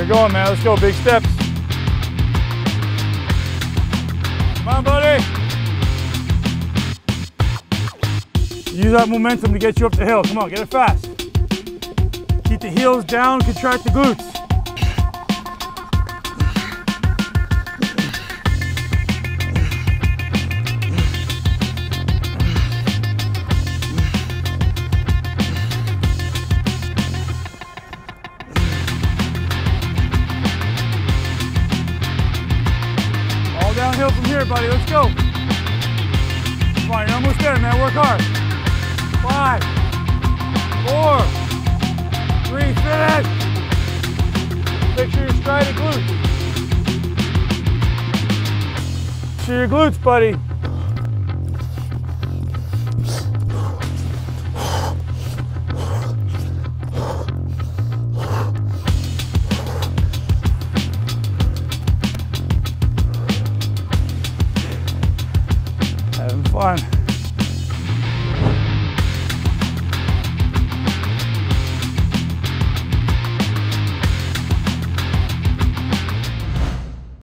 Get her going, man. Let's go. Big steps. Come on, buddy. Use that momentum to get you up the hill. Come on, get it fast. Keep the heels down, contract the glutes. Downhill from here, buddy. Let's go. Come on, you're almost there, man. Work hard. Five, four, three, finish. Picture your strided glutes. Picture your glutes, buddy. Fun.